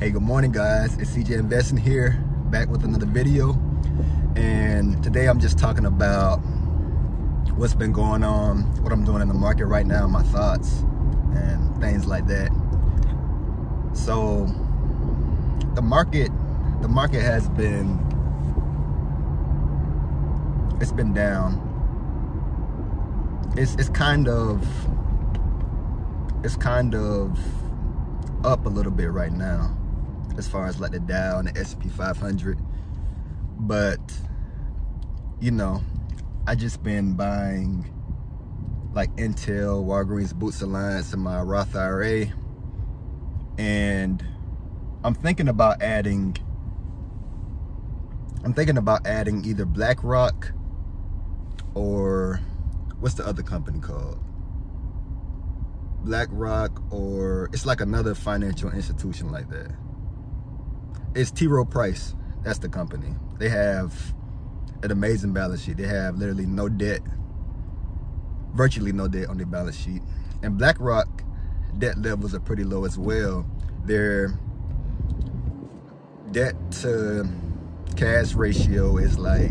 Hey, good morning guys. It's CJ Investing here, back with another video. And today I'm just talking about what's been going on, what I'm doing in the market right now, my thoughts and things like that. So the market, the market has been, it's been down. It's, it's kind of, it's kind of up a little bit right now as far as like the Dow and the S&P 500 but you know I just been buying like Intel, Walgreens, Boots Alliance in my Roth IRA and I'm thinking about adding I'm thinking about adding either BlackRock or what's the other company called? BlackRock or it's like another financial institution like that it's T. Rowe Price. That's the company. They have an amazing balance sheet. They have literally no debt, virtually no debt on their balance sheet. And BlackRock debt levels are pretty low as well. Their debt to cash ratio is like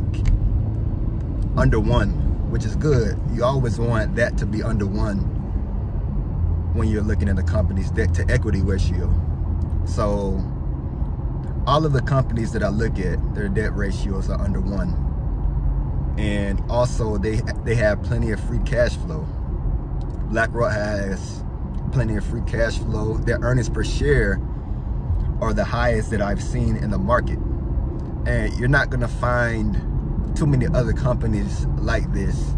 under one, which is good. You always want that to be under one when you're looking at a company's debt to equity ratio. So all of the companies that I look at, their debt ratios are under one. And also they they have plenty of free cash flow. BlackRock has plenty of free cash flow. Their earnings per share are the highest that I've seen in the market. And you're not gonna find too many other companies like this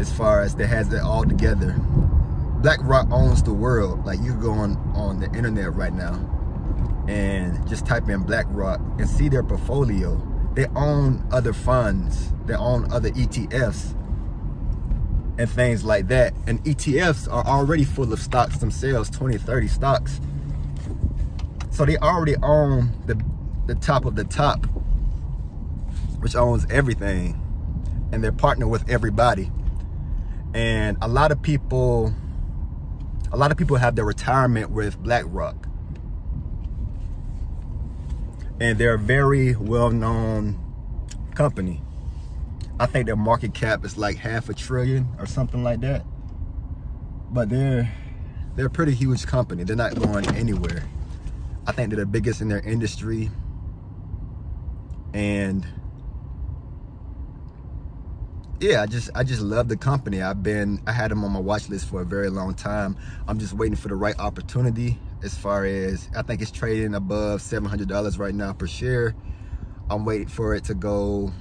as far as that has it all together. BlackRock owns the world. Like you go on, on the internet right now and just type in BlackRock and see their portfolio. They own other funds, they own other ETFs and things like that. And ETFs are already full of stocks themselves, 20, 30 stocks. So they already own the, the top of the top, which owns everything. And they're partnered with everybody. And a lot of people, a lot of people have their retirement with BlackRock and they're a very well-known company. I think their market cap is like half a trillion or something like that. But they're they're a pretty huge company. They're not going anywhere. I think they're the biggest in their industry. And yeah, I just I just love the company. I've been I had them on my watch list for a very long time. I'm just waiting for the right opportunity as far as I think it's trading above $700 right now per share. I'm waiting for it to go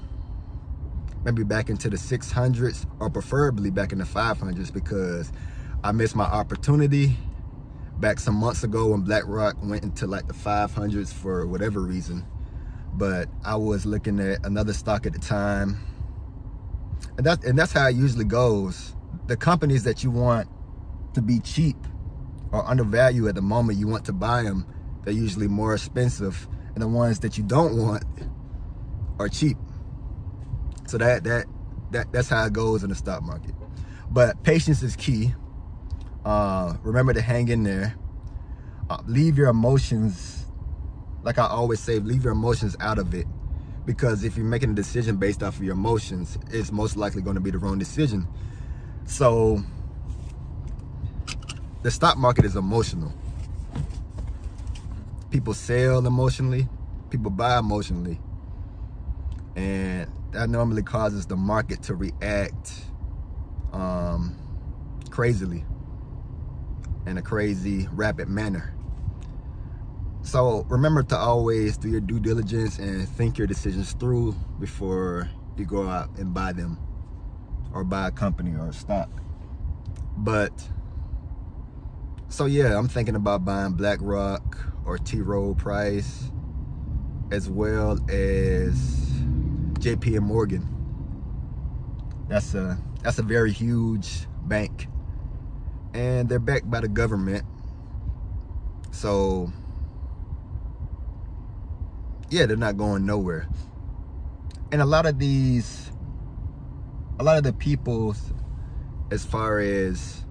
maybe back into the 600s or preferably back in the 500s because I missed my opportunity back some months ago when BlackRock went into like the 500s for whatever reason. But I was looking at another stock at the time. And that's, and that's how it usually goes. The companies that you want to be cheap are undervalued at the moment you want to buy them, they're usually more expensive. And the ones that you don't want are cheap. So that that that that's how it goes in the stock market. But patience is key. Uh, remember to hang in there. Uh, leave your emotions, like I always say, leave your emotions out of it. Because if you're making a decision based off of your emotions, it's most likely going to be the wrong decision. So the stock market is emotional. People sell emotionally, people buy emotionally. And that normally causes the market to react um, crazily in a crazy, rapid manner. So remember to always do your due diligence and think your decisions through before you go out and buy them or buy a company or a stock. But so yeah, I'm thinking about buying BlackRock or T. Rowe Price as well as JP and Morgan. That's a that's a very huge bank. And they're backed by the government. So yeah, they're not going nowhere. And a lot of these a lot of the people as far as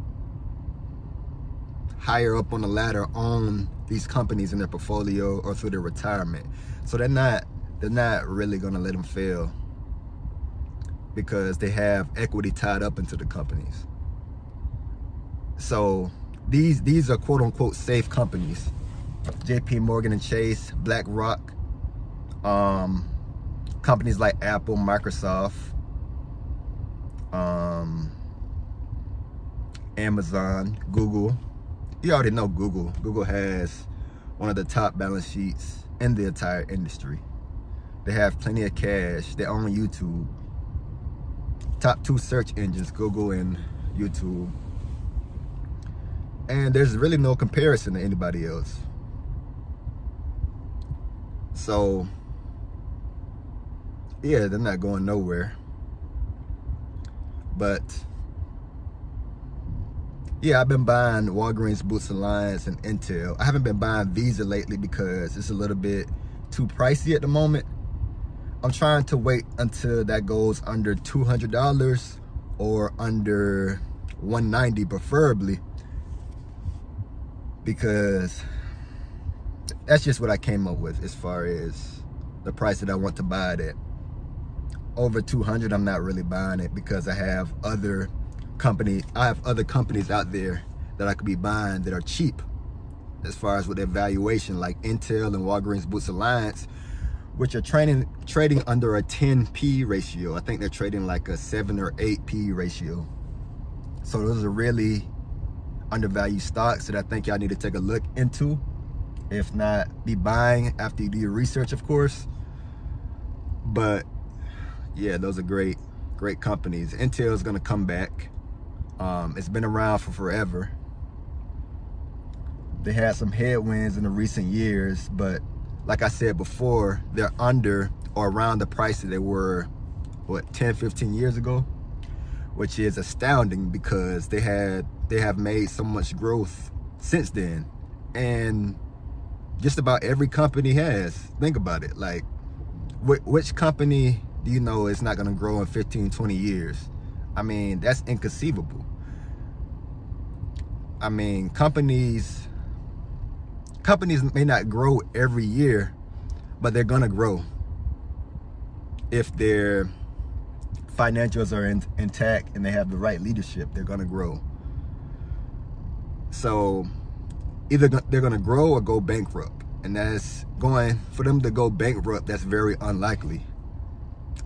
higher up on the ladder own these companies in their portfolio or through their retirement. So they're not they're not really gonna let them fail because they have equity tied up into the companies. So these these are quote unquote safe companies. JP Morgan and Chase, BlackRock, um, companies like Apple, Microsoft, um, Amazon, Google. You already know Google. Google has one of the top balance sheets in the entire industry. They have plenty of cash. They own YouTube. Top two search engines, Google and YouTube. And there's really no comparison to anybody else. So, yeah, they're not going nowhere. But, yeah, I've been buying Walgreens, Boots Alliance, and Intel. I haven't been buying Visa lately because it's a little bit too pricey at the moment. I'm trying to wait until that goes under $200 or under 190 preferably because that's just what I came up with as far as the price that I want to buy it at. Over 200, I'm not really buying it because I have other company, I have other companies out there that I could be buying that are cheap as far as with their valuation, like Intel and Walgreens Boots Alliance, which are trading trading under a 10 P ratio. I think they're trading like a seven or eight P ratio. So those are really undervalued stocks that I think y'all need to take a look into. If not, be buying after you do your research, of course. But yeah, those are great, great companies. Intel is gonna come back. Um, it's been around for forever. They had some headwinds in the recent years, but like I said before, they're under or around the price that they were, what, 10, 15 years ago, which is astounding because they had they have made so much growth since then. And just about every company has. Think about it. Like, which company do you know is not going to grow in 15, 20 years? I mean, that's inconceivable. I mean, companies companies may not grow every year, but they're to grow if their financials are in, intact and they have the right leadership. They're to grow. So either they're to grow or go bankrupt. And that's going, for them to go bankrupt, that's very unlikely.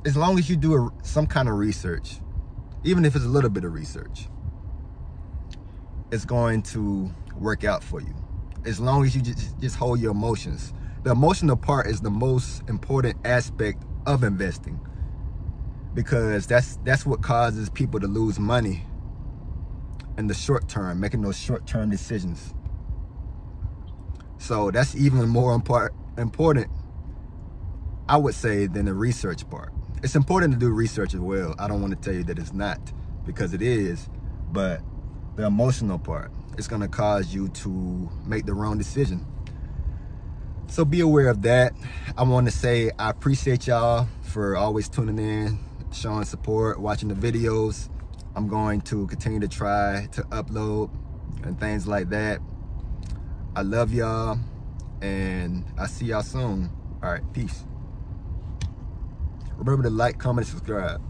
As long as you do a, some kind of research, even if it's a little bit of research, it's going to work out for you. As long as you just, just hold your emotions. The emotional part is the most important aspect of investing because that's that's what causes people to lose money in the short term, making those short term decisions. So that's even more important, I would say, than the research part. It's important to do research as well. I don't want to tell you that it's not, because it is, but the emotional part, it's going to cause you to make the wrong decision. So be aware of that. I want to say I appreciate y'all for always tuning in, showing support, watching the videos. I'm going to continue to try to upload and things like that. I love y'all and I see y'all soon. All right, peace. Remember to like, comment, subscribe.